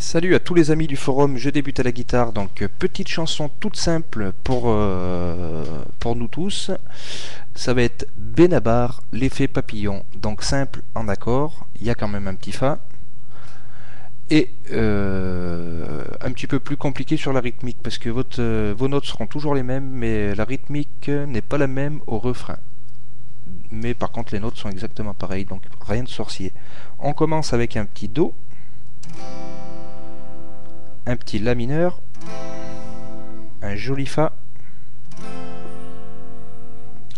Salut à tous les amis du forum, je débute à la guitare, donc euh, petite chanson toute simple pour, euh, pour nous tous. Ça va être Benabar, l'effet papillon, donc simple en accord, il y a quand même un petit Fa. Et euh, un petit peu plus compliqué sur la rythmique, parce que vos notes seront toujours les mêmes, mais la rythmique n'est pas la même au refrain. Mais par contre les notes sont exactement pareilles, donc rien de sorcier. On commence avec un petit Do un petit La mineur, un joli Fa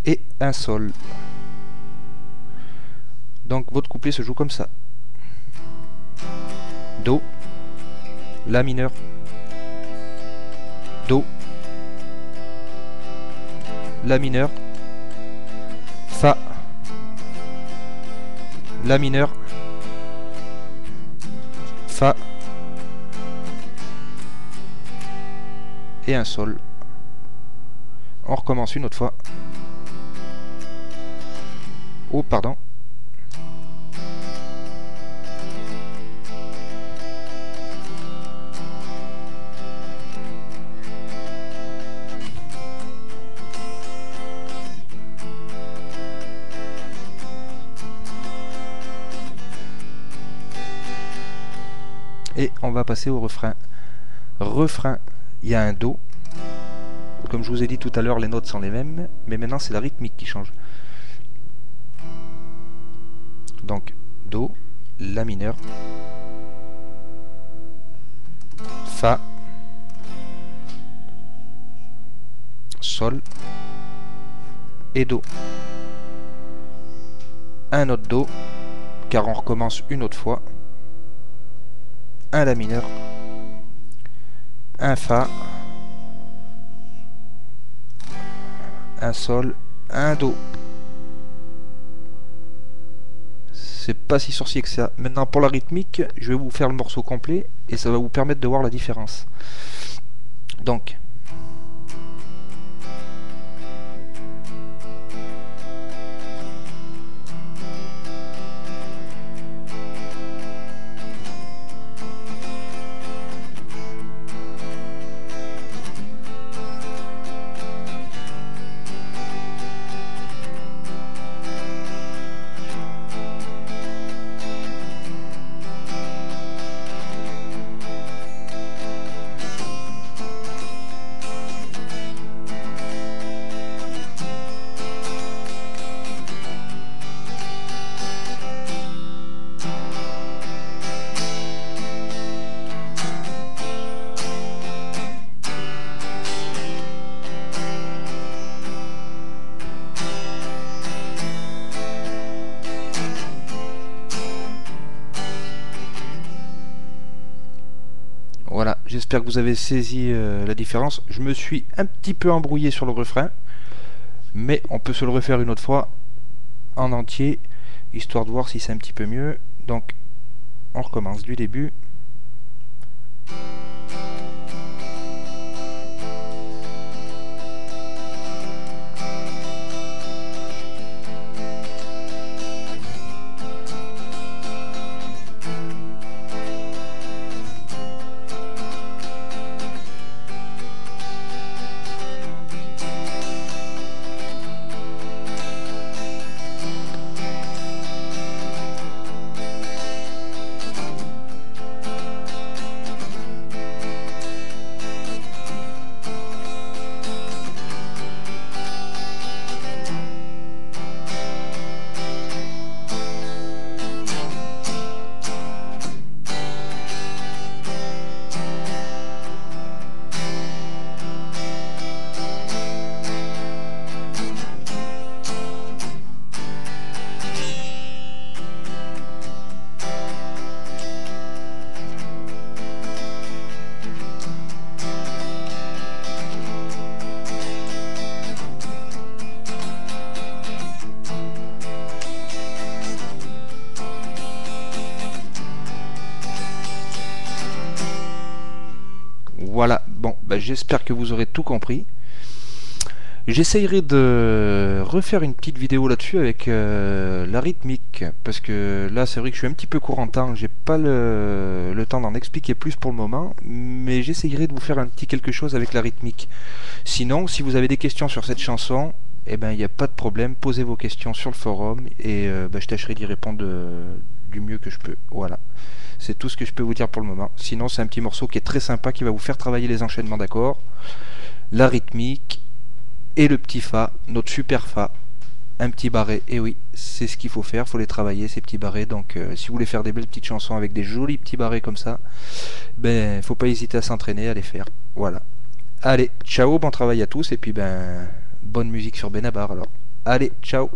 et un Sol. Donc votre couplet se joue comme ça. Do, La mineur, Do, La mineur, Fa, La mineur, Fa, un sol. On recommence une autre fois. Oh, pardon. Et on va passer au refrain. Refrain il y a un Do. Comme je vous ai dit tout à l'heure, les notes sont les mêmes, mais maintenant c'est la rythmique qui change. Donc Do, La mineur, Fa, Sol et Do. Un autre Do, car on recommence une autre fois. Un La mineur, un Fa, un Sol, un Do. C'est pas si sorcier que ça. Maintenant pour la rythmique, je vais vous faire le morceau complet et ça va vous permettre de voir la différence. Donc, j'espère que vous avez saisi euh, la différence. Je me suis un petit peu embrouillé sur le refrain, mais on peut se le refaire une autre fois en entier, histoire de voir si c'est un petit peu mieux. Donc, on recommence du début. Voilà, bon, bah, j'espère que vous aurez tout compris. J'essayerai de refaire une petite vidéo là-dessus avec euh, la rythmique, parce que là c'est vrai que je suis un petit peu court en temps, j'ai pas le, temps d'en expliquer plus pour le moment, mais j'essayerai de vous faire un petit quelque chose avec la rythmique. Sinon, si vous avez des questions sur cette chanson, eh ben il n'y a pas de problème, posez vos questions sur le forum et euh, bah, je tâcherai d'y répondre euh, du mieux que je peux. Voilà. C'est tout ce que je peux vous dire pour le moment. Sinon, c'est un petit morceau qui est très sympa, qui va vous faire travailler les enchaînements d'accords, la rythmique et le petit Fa, notre super Fa. Un petit barré, et oui, c'est ce qu'il faut faire, faut les travailler ces petits barrés. Donc, euh, si vous voulez faire des belles petites chansons avec des jolis petits barrés comme ça, ben, faut pas hésiter à s'entraîner, à les faire. Voilà. Allez, ciao, bon travail à tous, et puis ben, bonne musique sur Benabar alors. Allez, ciao